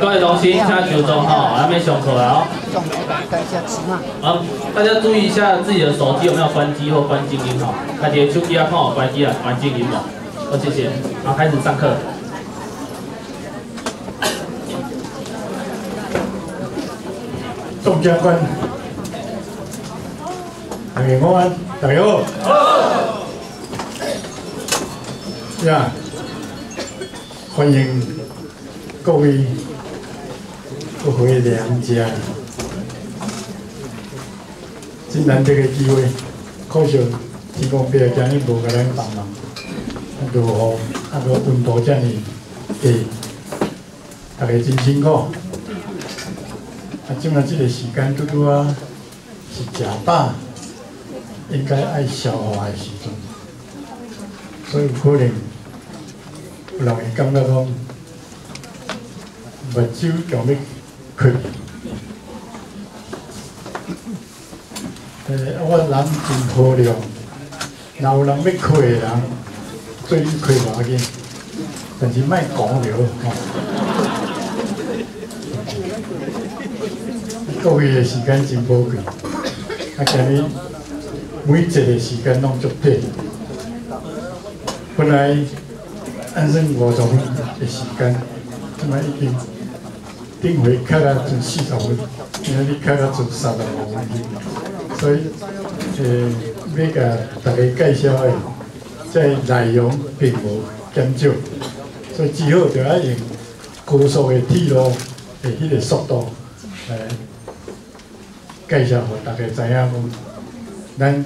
各位同学，现在九钟哈，还没上课啊。好，大家注意一下自己的手机有没有关机或关静音哈。大家手机要帮我关机啊，关静音哦。好，谢谢。好，开始上课。宋教官，大家好，大家好。好。呀，欢迎各位各位娘家，真难得的机会，可惜天公伯今日无甲咱帮忙，啊，落雨，啊，个温度遮尔低，大家真辛苦。啊，今仔即个时间拄拄啊，是食饱，应该爱消化的时阵，所以可能有人会感觉讲，目睭强要开。诶，我人真好量，若有人要开的人，做你开无要紧，但是莫讲了吼。各位的时间真宝贵，啊，今日每一个时间拢足短。本来按算五十分的时间，即摆已经顶回开了剩四十分，今日开了剩三十五分钟。所以，呃，要甲大家介绍的，即内容并无减少，所以只好就要用高速的铁路的迄个速度来。介绍互大家知影讲，咱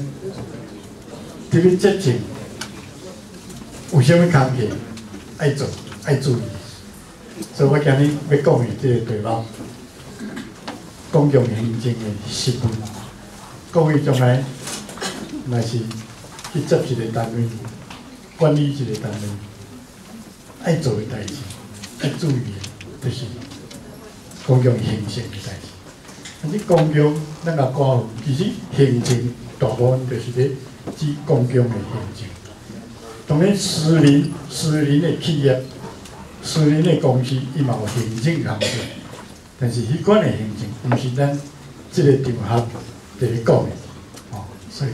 这个节庆有啥物工课爱做爱注意，所以我今日要讲的这个题目，公共行政的实务，各位将来若是去接一个单位，管理一个单位，爱做的代志，爱注意的，就是公共行政的代志。啊！你公共，咱个挂其实行政大部分就是咧指公共的行政。当然，私人、私人的企业、私人的公司，伊嘛有行政工作，但是迄款的行政，毋是咱即个场合伫咧讲的，哦。所以，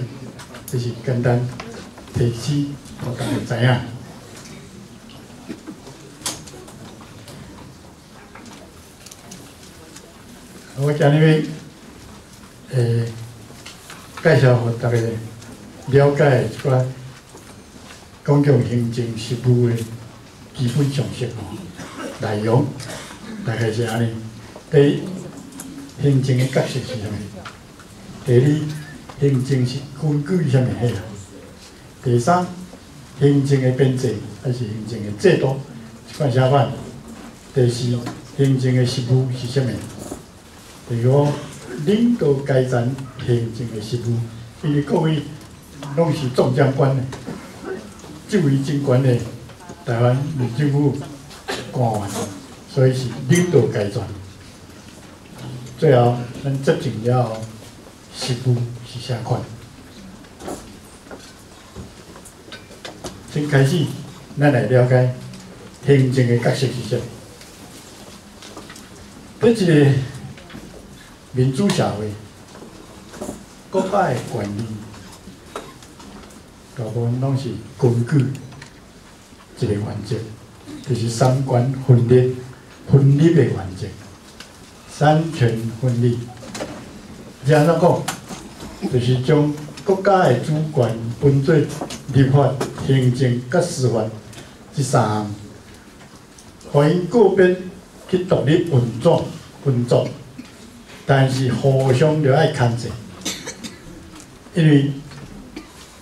这是简单提示，互大家知影。我今日要诶介绍互大家了解一寡公共行政事务的基本常识吼，内容大概是安尼：第一，行政的角色是啥物？第二，行政是根据啥物起来？第三，行政的编制还是行政的制度一款啥款？第四，行政的事务是啥物？例如领导阶层行政的事务，因为各位拢是总长官的，职位真悬的台湾民政府官员，所以是领导阶层。最后，咱执行了后，事务是啥款？先开始，咱来了解行政的角色是啥。第一个。民主社会，国家的权利，大部分拢是根据一个原则，就是三权分立、分立的原则，三权分立。怎讲？就是将国家的主权分做立法、行政、甲司法这三，欢迎个别去独立运作、运作。但是互相着爱牵制，因为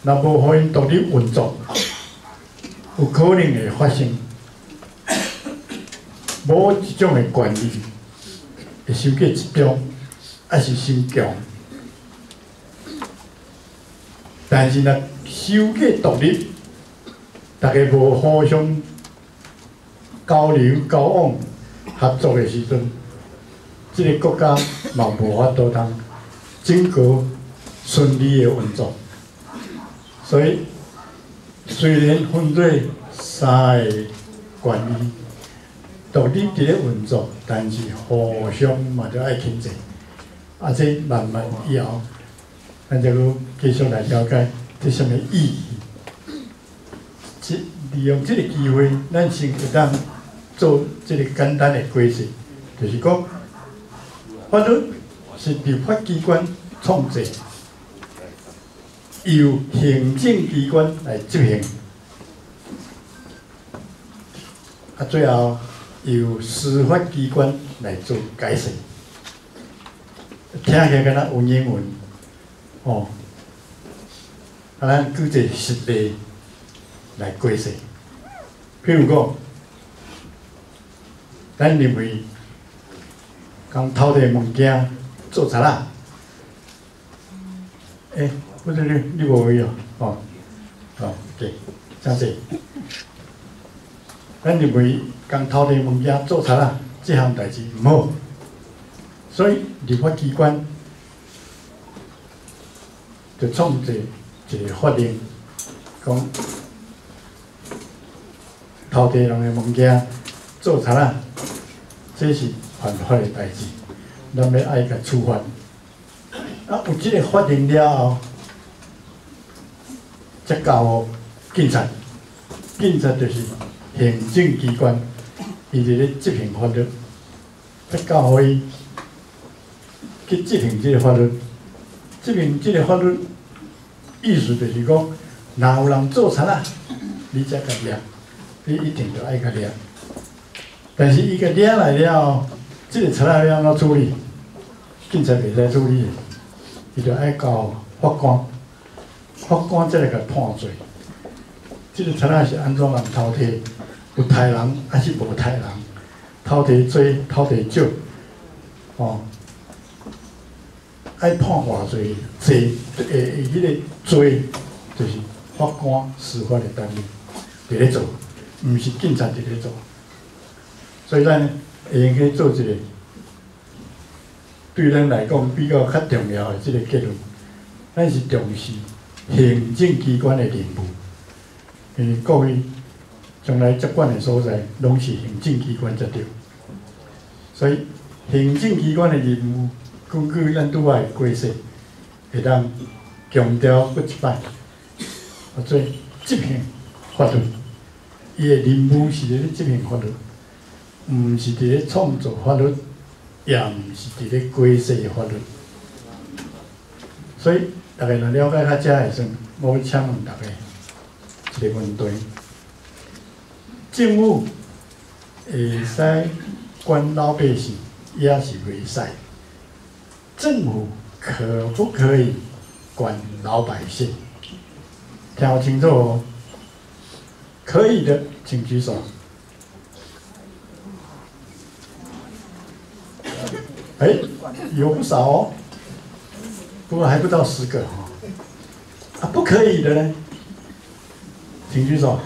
若无互因独立运作，有可能会发生某一种的权利会受过集中，还是心强。但是若受过独立，大家无互相交流、交往、合作的时阵。这个国家嘛无法度通整个顺利的运作，所以虽然分做三个管理，独立伫咧运作，但是互相嘛着爱亲近，啊，这慢慢以后，咱就搁继续来了解这什么意义。即利用即个机会，咱先会当做即个简单的规则，就是讲，法律是立法机关创制，由行政机关来执行，啊，最后由司法机关来做解释。听起来敢若文言文，哦，啊，咱举一实例。来解释，譬如讲，咱认为讲偷摕物件做贼啦，诶，不是你你无会哦，哦，哦，对，真是，咱认为讲偷摕物件做贼啦，这项代志毋好，所以立法机关就创制一个法令，讲。偷摕人诶物件做贼仔，这是犯法诶代志，咱要爱甲处罚。啊，有即个法令了后，则交警察，警察就是行政机关，伊伫咧执行法律，则交伊去执行即个法律。执行即个法律意思就是讲，若有人做贼仔，你则甲抓。你一定要爱个抓，但是伊个抓来了，即个出来了怎处理？警察袂使处理，伊就爱交法官，法官才来甲判罪。即个出来是安怎人偷摕？有杀人还是无杀人？偷摕多，偷摕少？哦，爱判偌罪？罪诶，迄个罪就是法官司法的单位伫咧做。毋是警察伫咧做，所以咱会用去做一个对咱来讲比较较重要的即个结论。咱是重视行政机关的任务，因为各位将来接管的所在拢是行政机关才对。所以行政机关的任务，根据咱拄仔的规则，会当强调不一摆，或者执行法律。伊的任务是咧执行法律，毋是伫咧创造法律，也毋是伫咧规设法律。所以，大家若了解较遮会算，我要请问大家一个问题：政府会使管老百姓，也是袂使？政府可不可以管老百姓？听清楚哦。可以的，请举手。哎，有不少哦，不过还不到十个哈。啊，不可以的呢，请举手。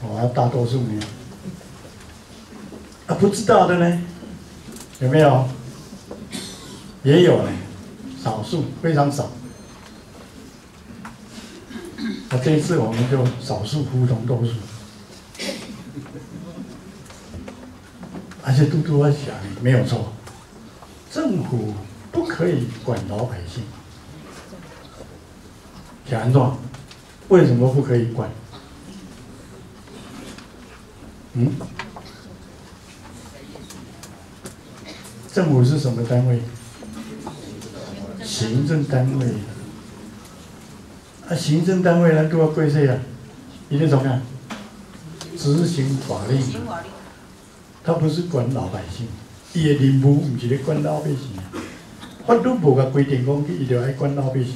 我哦，大多数没有。啊，不知道的呢，有没有？也有呢，少数，非常少。那这一次我们就少数服从多数，而且嘟嘟在想，没有错，政府可以管老百姓。小安状，为什么不可以管？嗯？政府是什么单位？行政单位。啊，行政单位呢都要归谁啊，一定怎么样？执行法令。他不是管老百姓，伊的任务唔是咧管老百姓。法律无甲规定讲，伊就爱管老百姓，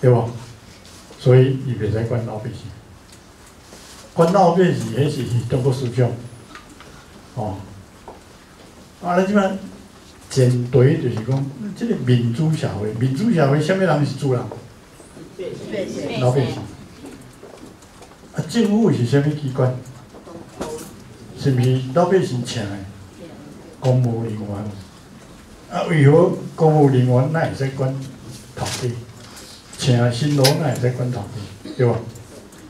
对无？所以伊袂使管老百姓。管老百姓迄是中国思想，哦。啊，咱即摆前对就是讲，即个民主社会，民主社会，啥物人是主人？老百姓，啊，政府是虾米机关？是毋是老百姓请的公务人员？啊，为何公务人员那会使管土地？请新郎那会使管土地？对吧？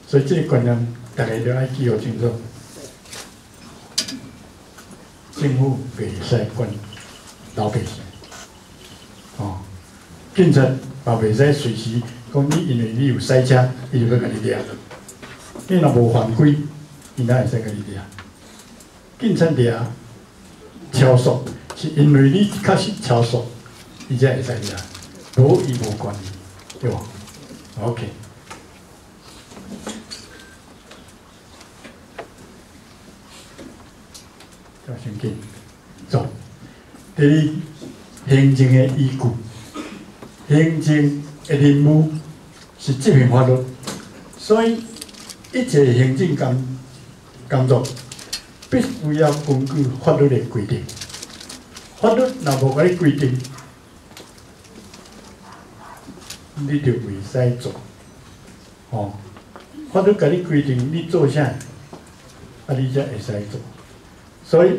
所以这个观念大家都要记好清楚。政府袂使管老百姓，哦，警察也袂使随时讲你，因为你有塞车，伊就要甲你抓。你若无犯规，伊哪会使甲你抓？警察抓超速，是因为你确实超速，伊才会使抓，无伊无管你，对无？OK。要先紧，走。第二，行政的依据，行政的任务是执行法律，所以一切行政工工作必须要根据法律的规定。法律若无甲你规定，你就袂使做。哦，法律甲你规定你做啥，啊，你才会使做。所以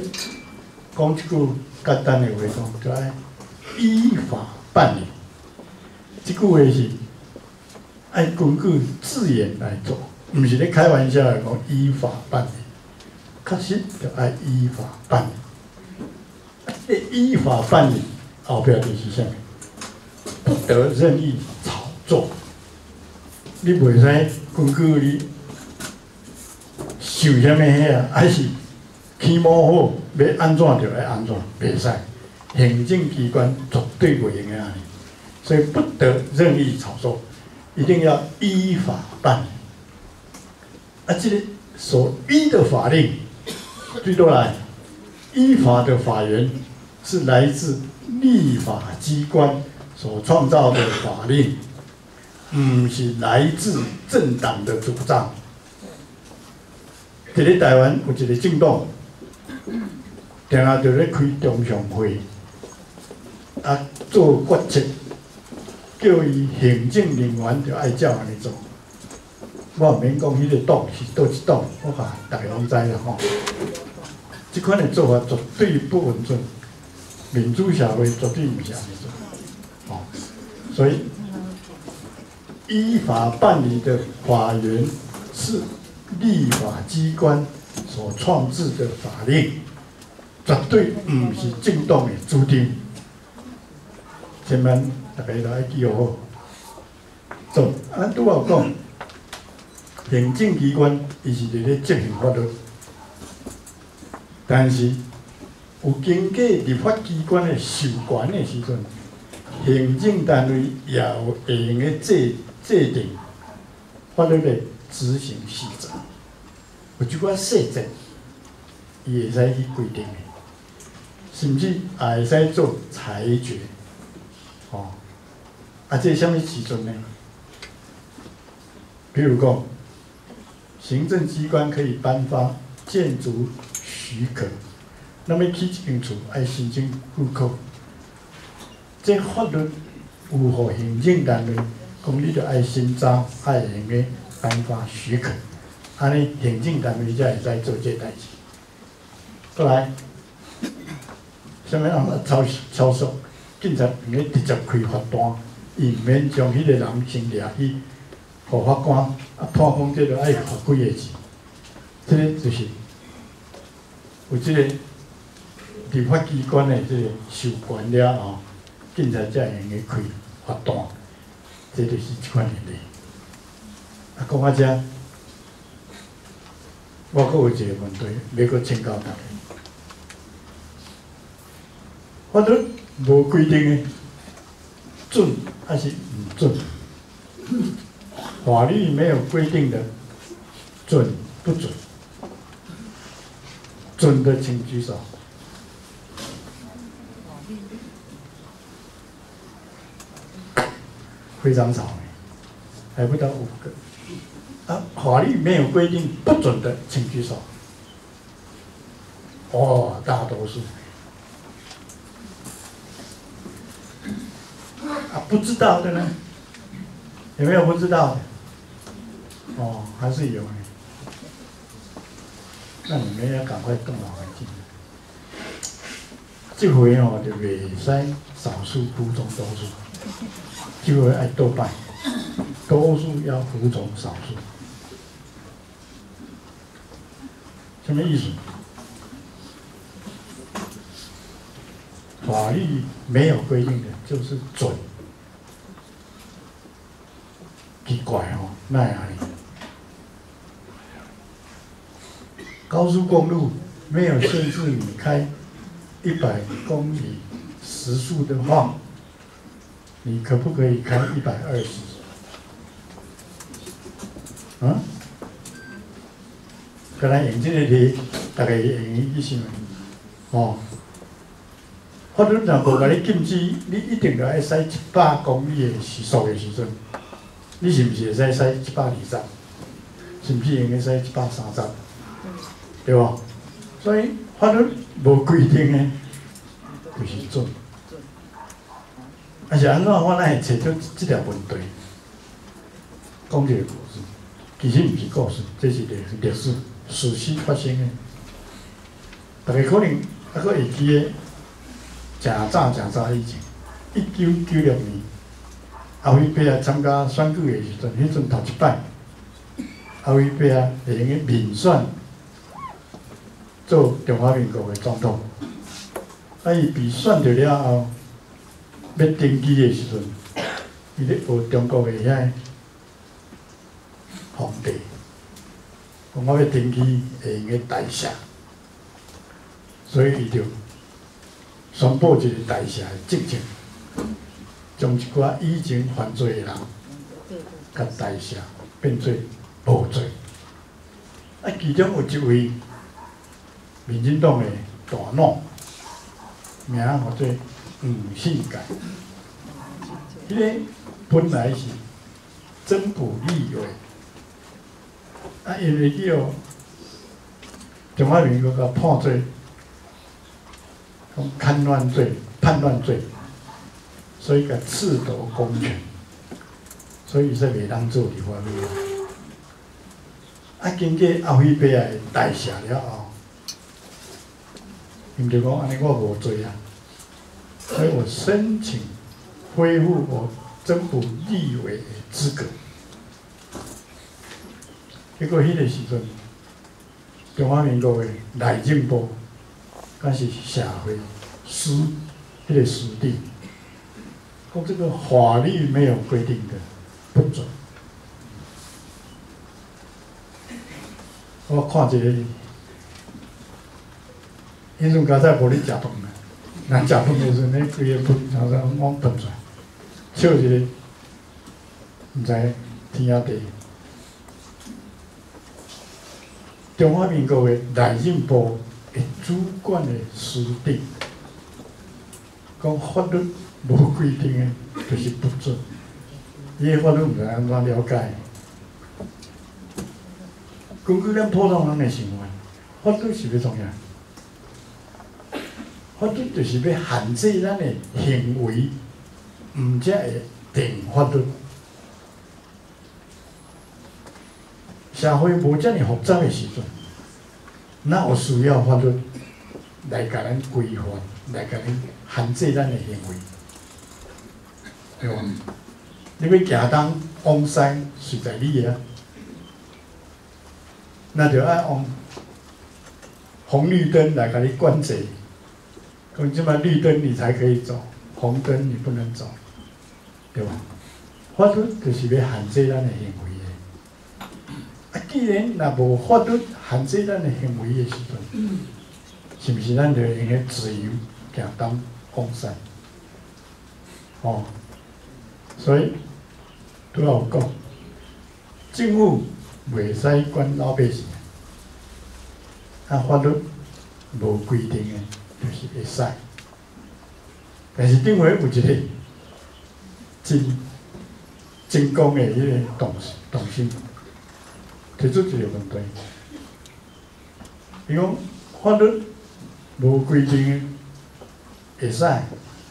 讲一句简单的话讲，就爱依法办理。这句话是爱根据字眼来做，毋是咧开玩笑来讲依法办理。确实就爱依法办理。依法办理后壁就是啥？不得任意炒作。你袂使根据你受啥物遐啊，还是？起码好，要安怎就来安怎，袂使。行政机关绝对袂用安尼，所以不得任意炒作，一定要依法办理。啊，这个所依的法令，最多来依法的法源是来自立法机关所创造的法令，唔是来自政党的主张。这里台湾有一个政党。定下就咧开中常会，啊，做决策，叫伊行政人员就爱照安尼做。我毋免讲迄个党是倒一党，我讲大家拢知啦吼。即款的做法绝对不稳准，民主社会绝对毋是安尼做。哦，所以依法办理的法源是立法机关所创制的法令。绝对毋是政党的主定，千万大家来记好。做，啊，拄好讲，行政机关伊是伫咧执行法律，但是有经过立法机关的授权的时阵，行政单位也有会用个制制定法律的执行细则，有即款细则，伊会使去规定的。甚至也会使做裁决，哦，啊，这什么时阵呢？比如讲，行政机关可以颁发建筑许可，那么起清楚爱申请户口，这法律符合行政单位，讲你就爱申招爱用个颁发许可，安尼行政单位才会使做这代志。过来。什么样超超速？警察毋免直接开罚单，伊毋免将迄个人先掠去，互法官啊判讲这个爱罚几个钱？这个就是有这个立法机关的这个授权了后，警察才会用开罚单，这就是一款问题。啊，讲到这，我阁有一个问题，要阁请教大家。法律无规定的准还是唔准？法律没有规定的准不准？准的请举手。非常少，还不到五个。啊，法律没有规定不准的请举手。哦，大多数。啊不知道的呢？有没有不知道的？哦，还是有。那你们要赶快动脑筋。这回哦，就袂使少数服从多数，就会爱多半，多数要服从少数。什么意思？法律没有规定的，就是准。奇怪哦，那样哩？高速公路没有限制你开一百公里时速的话，你可不可以开一百二十？啊？可能用这个题，大概用一想，哦，法律若无甲你禁止，你一定要爱使一百公里的时速的时阵，你是毋是会使驶一百二十？是毋是应该使一百三十？对无？所以法律无规定的，就是准。啊是安怎？我咱会找出即条问题，讲一个故事，其实毋是故事，这是历历史。事实发生的，大家可能还佫会记得，诚早诚早以前，一九九六年，阿伟伯来参加选举的时阵，迄阵头一摆，阿伟伯啊会用个民选做中华民国的总统，啊伊被选着了后，要登基的时阵，伊咧学中国的遐皇帝。我要登记会用个大厦，所以伊就宣布一个大厦的职责，将一寡以前犯罪的人，甲大厦变做无罪。啊，其中有一位民进党的大佬，名叫做吴信改，伊个本来是政府立委。啊，因为叫中华民国个判罪，讲叛乱罪、叛乱罪，所以个褫夺公权，所以说袂当做立法院。啊，经过后妃伯来代谢了后，毋就讲安尼我无罪啊，所以我申请恢复我政府立委的资格。结果迄个时阵，中华民国的内政部，还是社会司，迄个司令，讲这个法律没有规定的不准。我看一个，迄阵刚才无咧食饭，咱食饭的时阵，那规个饭常常往喷出来，笑一个，毋知天下地。中华民国的内政部的主管的司令，讲法律无规定的，就是不准。伊法律毋知安怎了解？根据咱普通人的想法，法律是要怎样？法律就是要限制咱的行为，毋则会定法律。社会无遮尔复杂的时阵，哪有需要法律来甲咱规范，来甲咱限制咱的行为，对无？你要行东往西，随在你啊，那就爱往红绿灯来甲你管制，讲即摆绿灯你才可以走，红灯你不能走，对吧？法律就是要限制咱的行为的。既然那无法律限制咱的行为的时阵，是毋是咱就应该自由行东放西？哦，所以都要讲，政府袂使管老百姓，啊法律无规定的，就是会使。但是顶回有一个真真公的迄个动动心。提出一个问题，伊讲法律无规定会使，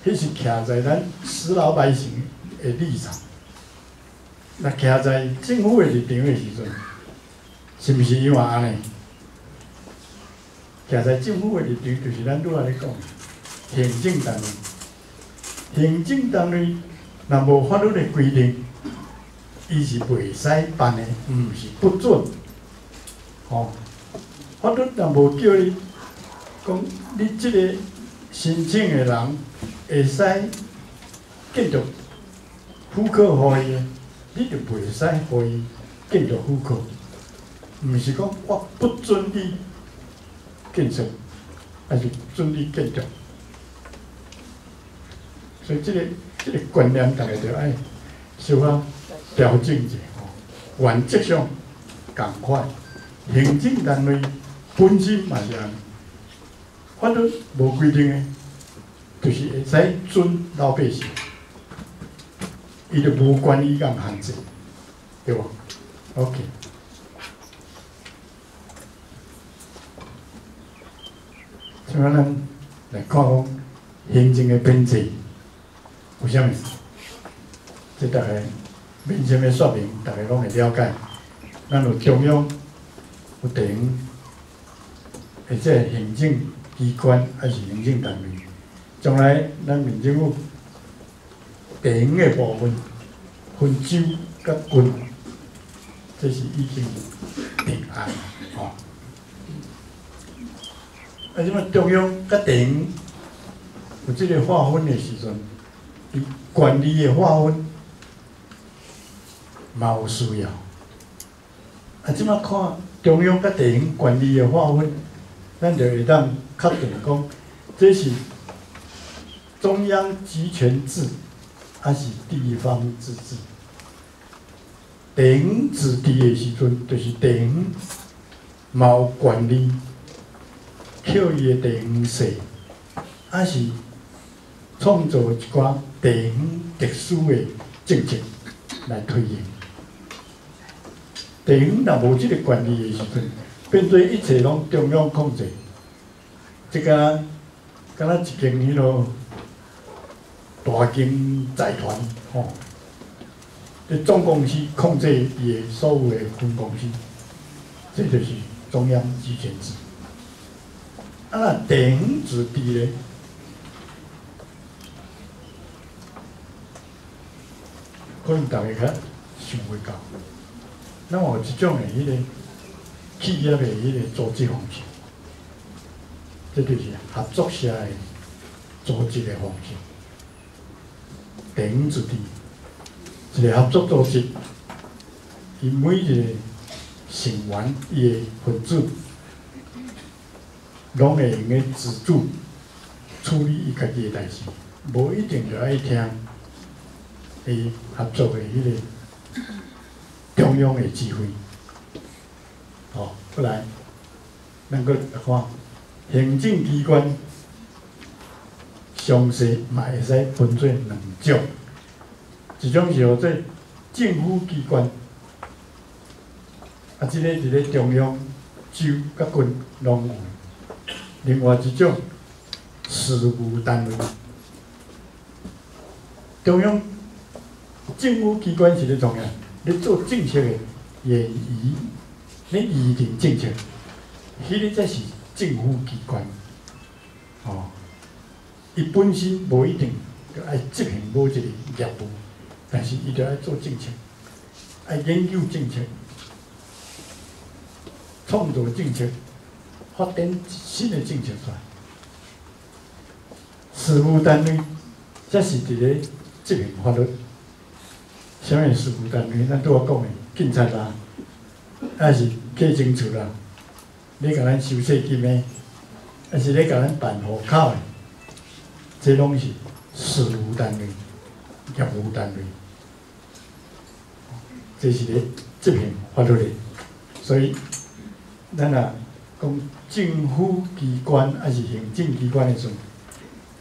迄是徛在咱死老百姓的立场。那徛在政府的立场的时阵，是毋是样安尼？徛在政府的立场，就是咱拄仔咧讲，行政单位，行政单位若无法律的规定。伊是袂使办的，毋是不准。吼，法律若无叫你讲，你即个申请的人会使继续复刻互伊，你就袂使互伊继续复刻。毋是讲我不准你建设，还是准备建筑。所以，这个这个观念，大家就爱小可调整一下吼。原则上共款，行政单位本身嘛是安，法律无规定的，就是会使准老百姓，伊就无管理咁限制，对无？OK。像咱来看讲行政的编制有啥物事？即逐个面前的说明，逐个拢会了解。咱有中央有地方，或者行政机关还是行政单位，将来咱民政府地方的部分分州甲郡，这是已经定案吼。啊！即么中央甲地方有即个划分的时阵，伊管理的划分嘛有需要。啊！即么看中央甲地方管理的划分，咱就会当确定讲，这是中央集权制还是地方自治？地方自治的时阵，就是地方嘛有管理。靠伊的地方势，还是创造一寡地方特殊的政策来推行。地方若无即个管理的时阵，变做一切拢中央控制。即个敢若一间迄落大型财团吼，这总公司控制伊的所有的分公司，这就是中央集权制。啊，地方自治咧，可能大家较想袂到。咱有一种诶，迄个企业诶，迄个组织方式，这就是合作社诶组织诶方式。地方自治，一个合作组织，伊每一个成员伊诶分子。拢会用个自主处理伊家己诶代志，无一定着爱听伊合作诶迄个中央诶指挥。哦，不然，咱搁看行政机关详细嘛会使分做两种，一种是号做政府机关，啊，即个伫咧中央州甲郡拢有。另外一种事务单位，中央政府机关是咧重要，你做政策的演绎，咧拟定政策，迄个才是政府机关。哦，伊本身无一定要爱执行某一个业务，但是伊着爱做政策，爱研究政策，创造政策。发展新的政策出来，事务单位则是伫咧执行法律。啥物事务单位？咱拄我讲的警察啦，还是计政处啦？你甲咱收税金的，还是你甲咱办户口的？这拢是事务单位、业务单位，这是咧执行法律的。所以，咱啊。讲政府机关还是行政机关的时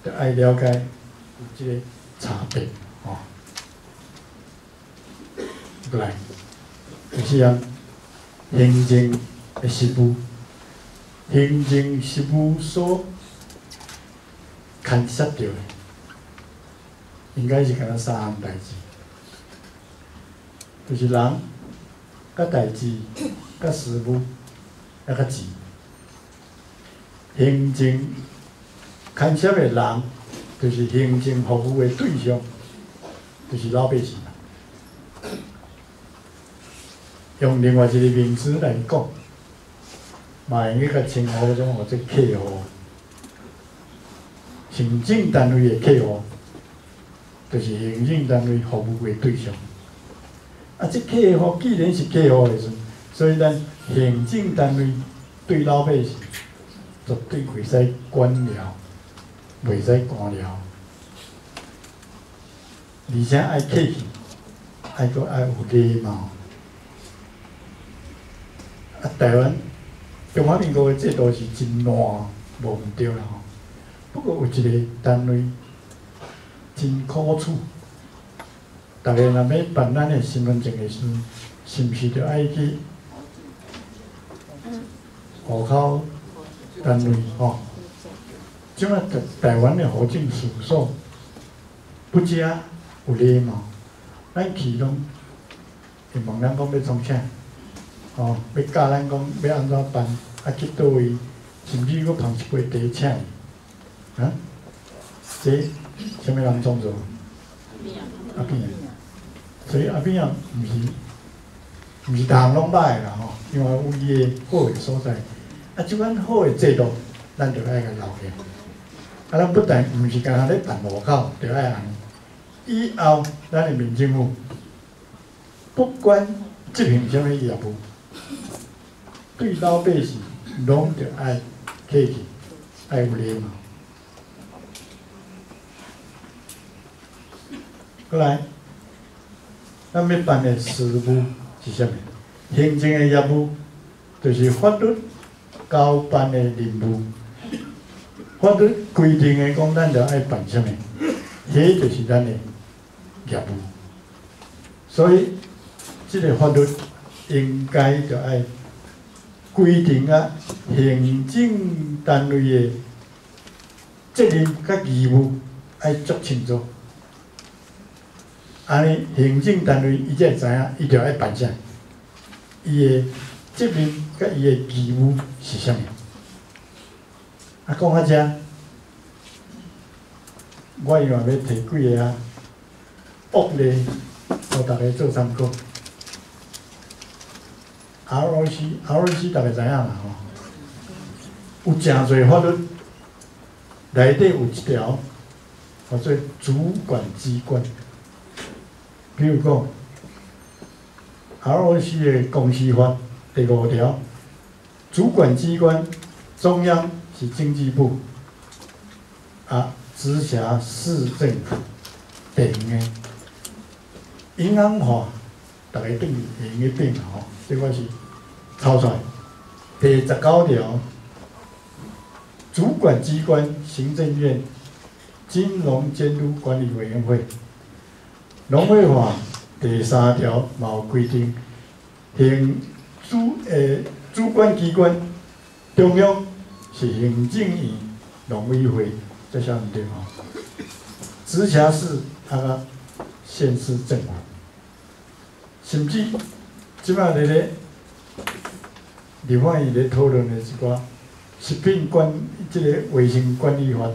阵，要爱了解有即个差别，吼。过来，就是啊，行政的事务，行政事务所牵涉着的，应该是干那三项代志，就是人、甲代志、甲事务，啊甲钱。行政牵涉的人，就是行政服务的对象，就是老百姓。用另外一个名词来讲，嘛用迄个称呼种或者客户，行政单位的客户，就是行政单位服务的对象。啊，这客户既然是客户的时，所以咱行政单位对老百姓绝对袂使官僚，袂使官僚，而且爱客气，爱个爱有礼貌。啊，台湾中华民国的制度是真烂，无毋对啦吼。不过有一个单位真苦处，逐个若要办咱的身份证的时，是毋是着爱去户口单位吼？即摆台台湾的户政事务所不加有礼貌，咱去拢会问咱讲要创啥？吼，要教咱讲要安怎办？啊去倒位？甚至佫捧一杯茶请。啊，这什么人创作？阿扁，所以阿扁啊，毋是毋是逐项拢歹啦吼，因为有伊个好个所在。啊，即款好个制度，咱着爱甲留下。啊，咱不但毋是干那咧办户口，着爱安。以后咱个民政府，不管执行什物业务，对老百姓拢着爱客气，爱有礼貌。过来，咱要办的事务是啥物？行政的业务就是法律交办的任务。法律规定的讲，咱着爱办啥物？迄就是咱的业务。所以，即个法律应该着爱规定啊，行政单位的责任甲义务爱足清楚。安尼，行政单位伊才会知影，伊着爱办啥，伊的责任甲伊的义务是啥物。啊，讲到遮，我又要提几个啊，恶例，互逐个做参考。ROC，ROC 大家知影啦吼，有诚侪法律内底有一条，叫做主管机关。比如讲，ROC 的公司法第五条，主管机关中央是经济部，啊，直辖市政府等的。银行法大家对会用个变吼，这块是抄出来。第十九条，主管机关行政院金融监督管理委员会。农会法第三条嘛有规定，行主诶主管机关中央是行政院农委会，这项毋对吼。直辖市啊县市政府，甚至即摆咧咧立法院咧讨论的一寡食品管即个卫生管理法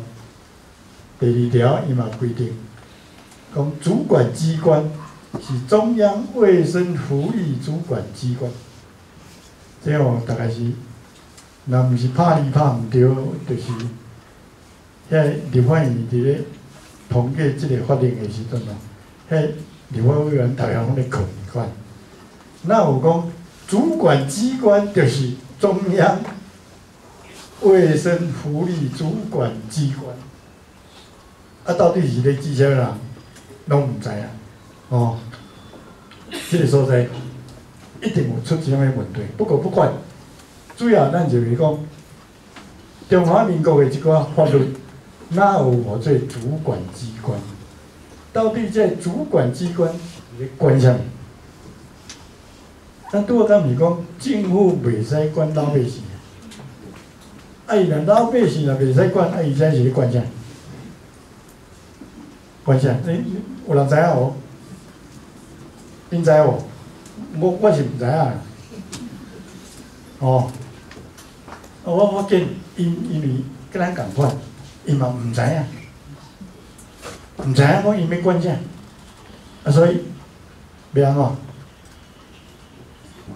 第二条伊嘛规定。讲主管机关是中央卫生福利主管机关，这哦大概是，若毋是拍你拍毋对，就是遐立法院伫咧通过即个法令的时阵哦，遐立法委员大家拢咧看款。那有讲主管机关就是中央卫生福利主管机关，啊，到底是咧指啥人？拢毋知影，哦，即个所在一定有出什么问题。不过不管，主要咱就是讲，中华民国的一寡法律，哪有我做主管机关？到底这主管机关咧管啥物？咱拄仔敢是讲，政府袂使管老百姓，啊伊若老百姓也袂使管，啊伊才是管啥？管啥？你？有人知影无？因知无？我我是毋知影。哦，我我见因因为跟咱共款，伊嘛毋知影，毋知影讲伊要管啥，啊所以要安怎？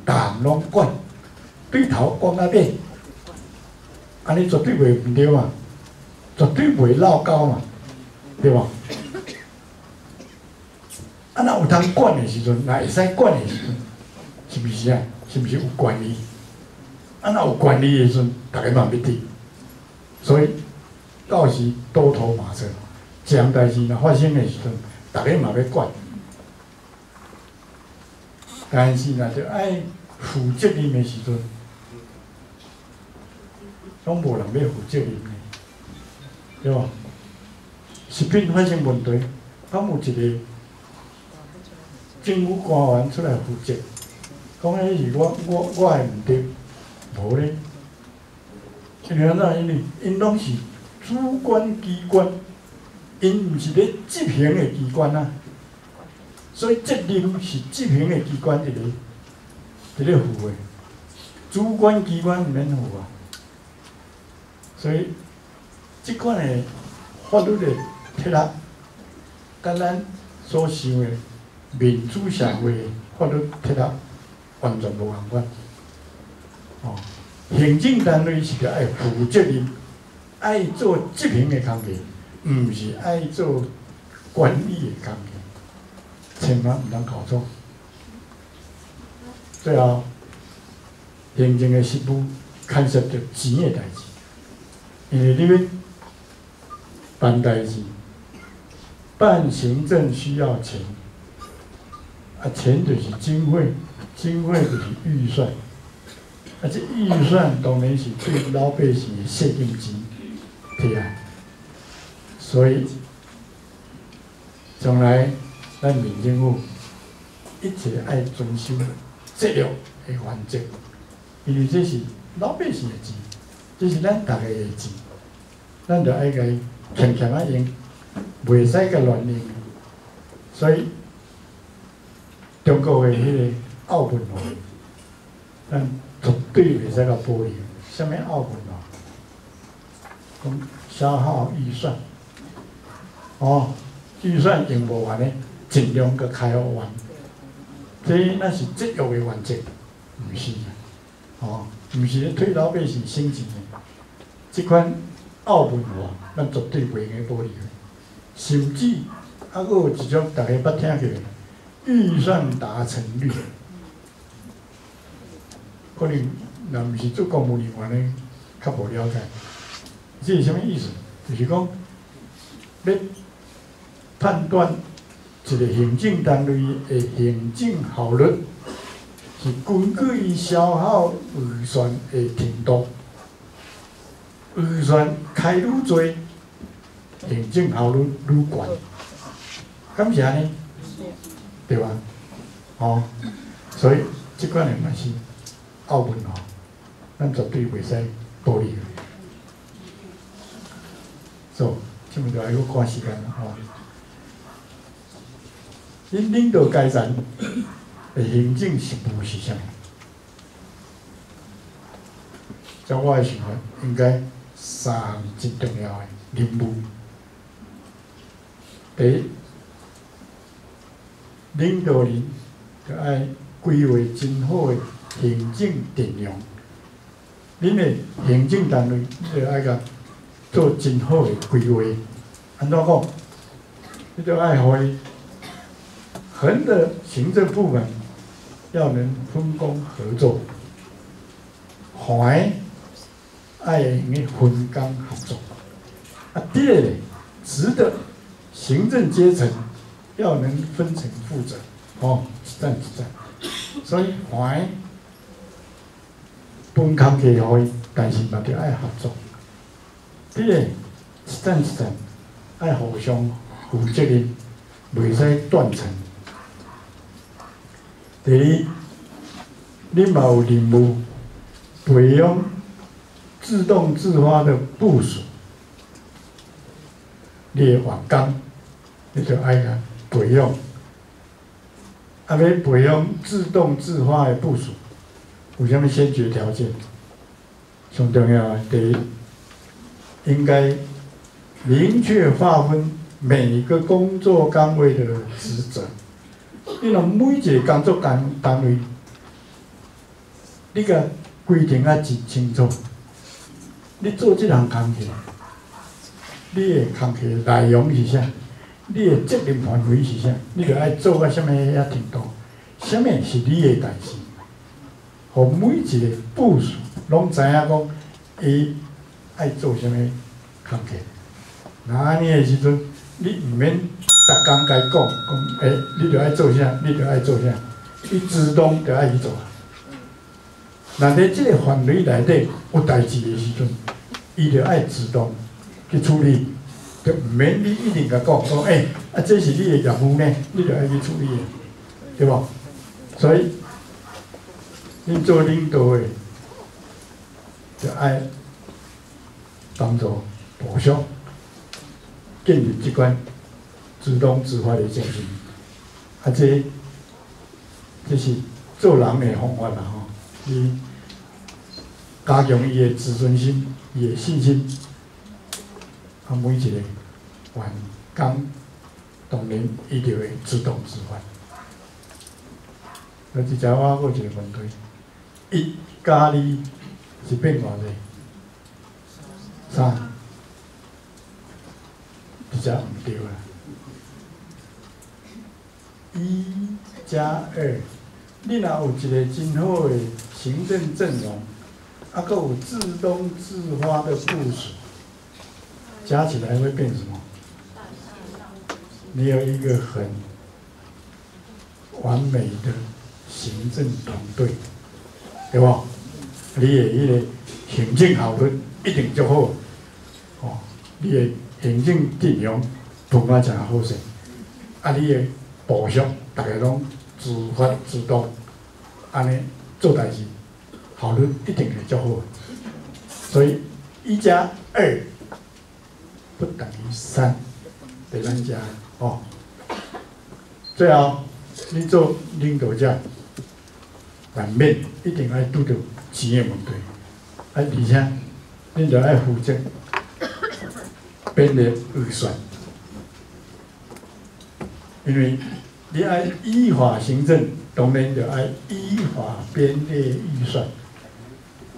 逐拢管，对头管到底，安尼绝对袂毋对嘛。绝对袂闹交嘛，对吧？啊，那有通管的时阵，那会使管的时阵，是不是啊？是不是有管理？啊，那有管理的时阵，大家嘛要听。所以到时多头马车，这样代志若发生的时阵，大家嘛要管。但是若着爱负责任的时阵，拢无人要负责任的，对吧？食品发生问题，敢有一个？政府官员出来负责，讲迄是我我我诶毋对，无咧。因为哪？因为因拢是主管机关，因毋是咧执行诶机关啊。所以责任是执行诶机关一个一个负诶，主管机关毋免负啊。所以即款诶法律诶铁律，甲咱所想诶。民主社会法律铁律完全无共款，哦，行政单位是着爱负责任，爱做执行的工作，毋是爱做管理的工作，千万毋通搞错。最后，行政的事务牵涉到钱的代志，因为你要办代志，办行政需要钱。啊，钱就是经费，经费就是预算，啊，这预算当然是对老百姓的税金钱，对啊。所以，将来咱民政府一切爱遵守节约的原则，因为这是老百姓的钱，这是咱大家的钱，咱就爱个强强啊用，袂使个乱用，所以。中国的迄个奥文化，咱绝对袂使甲保留。什么奥文化？讲消耗预算，哦，预算用无完的，尽量甲开发完。这那是节约的原则，毋是，哦，毋是咧退老百姓省钱的。即款奥文化，咱绝对袂用保留。甚至还佫有一种大家捌听过。预算达成率，可能若毋是做公务员的，较无了解。这是啥物意思？就是讲，要判断一个行政单位的行政效率，是根据伊消耗预算的程度。预算开愈多，行政效率愈悬。敢是安尼？对吧？哦，所以即款诶嘛是澳门哦，咱绝对袂使剥离。做，这么多还佫赶时间啦吼。恁领导阶层的行政事务是啥？照我的想法，应该三项真重要的任务。第一。领导人就爱规划真好诶行政阵容，恁诶行政单位就爱甲做真好诶规划。安怎讲？你就爱互伊横的行政部门要能分工合作，横爱用诶分工合作。啊，第二直的行政阶层。要能分层负责，哦，是这样子的，所以还分工给互伊，但是嘛着爱合作。第二，是这样子的，爱互相负责任，袂使断层。第二，你嘛有任务，培养自动自发的部署，列完工，你就爱个。培养，啊，要培养自动自发的部署，有啥物先决条件？上重要啊！第一，应该明确划分每一个工作岗位的职责。你若每一个工作单单位，你个规定啊真清楚。你做这项工作，你的工课内容是啥？你的责任范围是啥？你就爱做到什么也程度？什么是你的代志？互每一个部署拢知影讲，伊爱做啥物工课。那安尼的时阵，你毋免逐工甲伊讲讲，诶，你就爱做啥？你就爱做啥？伊自动就爱去做。那伫即个范围内底有代志的时阵，伊就爱自动去处理，就毋免你一定甲讲讲，诶，啊，这是你的业务呢，你着爱去处理的，对无？所以，恁做领导的，就爱当做部属，建立即款自动自发的精神，啊，这这是做人的方法啦吼。你加强伊的自尊心、伊的信心，每一个员工当然伊就会自动自发。那即只我有一个问题，一加二是变偌济？三，即只毋对啊！一加二，你若有一个真好的行政阵容，啊，搁有自动自发的部署，加起来会变什么？你有一个很完美的行政团队，对吧？你的迄个行政效率一定足好，哦，你的行政阵容分啊诚好些，啊，你的部属逐个拢自发自动，安尼做代志效率一定会足好。所以一加二等于三，对咱讲哦。最后你做领导者，难免一定爱拄着钱的问题，啊，而且你就爱负责编列预算，因为你爱依法行政，当然着爱依法编列预算。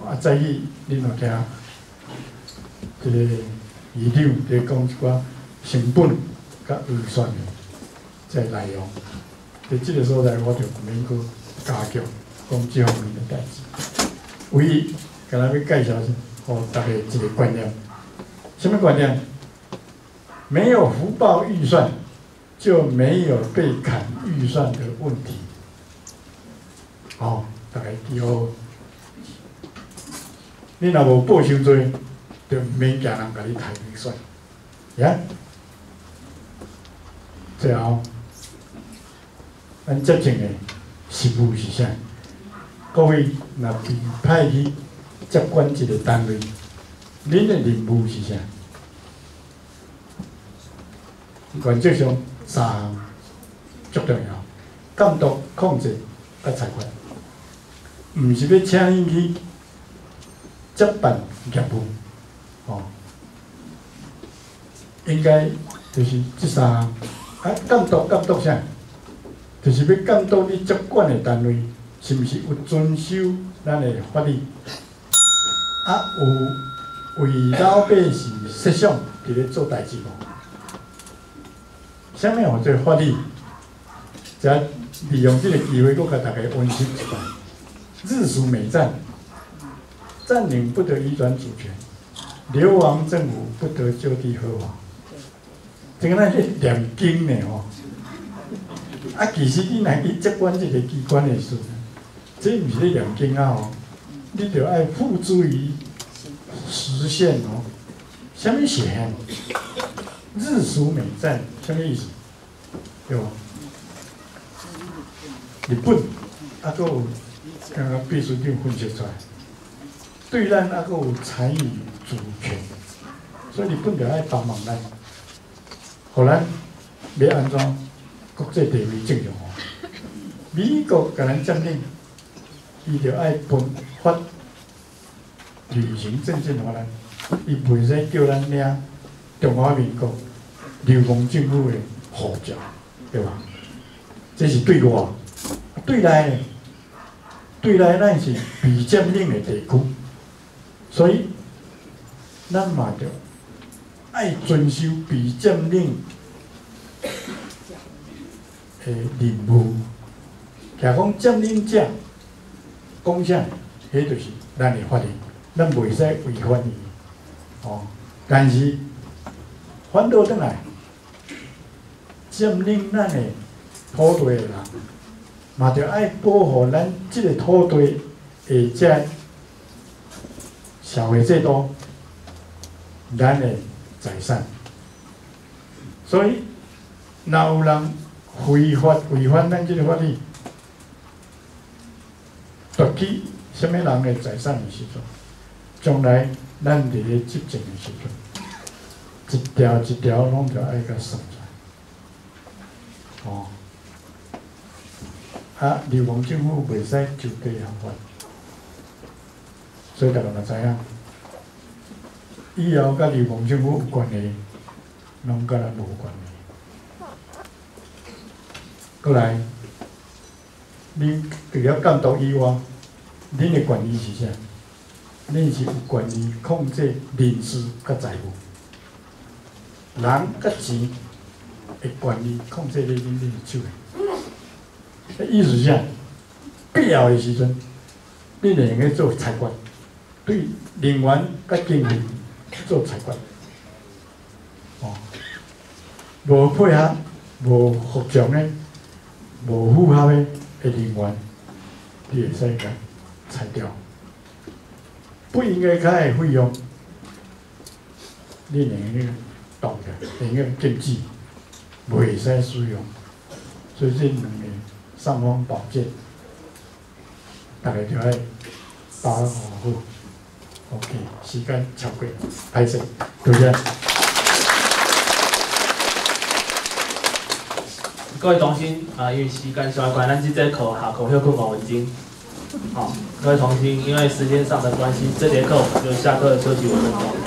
啊，在去恁有听，即个议长伫讲一寡成本甲预算的即个内容，伫即个所在，我就毋免去加强讲即方面的代志。唯一，甲咱要介绍是，哦大家一个观念，什么观念？没有福报预算，就没有被砍预算的问题。好，大家记好。你若无报伤多，就免惊人甲你抬预算，呀。最后，咱执政的职务是啥？各位若被派去接管一个单位，恁的任务是啥？原则上三项足重要：监督、控制、甲裁决，毋是要请伊去。接办业务，哦，应该就是这三项。啊，监督监督啥？就是要监督你接管的单位是毋是有遵守咱的法律，啊，有为老百姓设想伫咧做代志无？啥物话做法律？则利用这个机会，我甲大家温习一下，日苏美战。占领不得移转主权，流亡政府不得就地合法。这个那是两经的吼，啊，其实你来去接管这个机关的时候，这毋是两经啊吼，你着爱付诸于实现哦。什么写？日苏美战什么意思？对无？日本啊，个刚刚秘书长分析出来。对咱还佫有参与主权，所以日本着爱帮忙咱，互咱要安怎国际地位正常化。美国甲咱占领，伊着爱分发旅行证件互咱，伊袂使叫咱领中华民国流亡政府的护照，对吧？这是对外，对内，对内咱是被占领的地区。所以，咱嘛着爱遵守被占领的任务。假讲占领者讲啥，迄就是咱的法律，咱袂使违反伊。哦，但是反倒转来，占领咱的土地的人，嘛着爱保护咱即个土地的遮社会制度，咱的财产。所以，若有人违法违反咱即个法律，夺去什么人的财产的时阵，将来咱伫咧执政的时阵，一条一条拢着爱甲算出来。哦，啊，流亡政府袂使就地合法，所以大家嘛知影，以后甲流亡政府有关系，拢甲咱无关系。过来。恁除了监督以外，恁的权利是啥？恁是有权利控制人事甲财务，人甲钱的权利控制咧恁恁手诶。意思是啥？必要的时阵，恁会用去做裁决，对人员甲经营去做裁决。哦，无配合、无服从的、无符合的。的人员，你会使甲裁掉，不应该开的费用，你宁愿挡着，宁愿禁止，袂使使用。所以这两个尚方宝剑，大家就爱把握好。OK，时间超过，开始，多谢。各位同心啊，因为时间上关，咱即节课下课休困五分钟。好，各位同心，因为时间上的关系，这节课就下课休息五分钟。